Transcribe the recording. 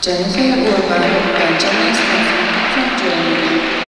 Jennifer 考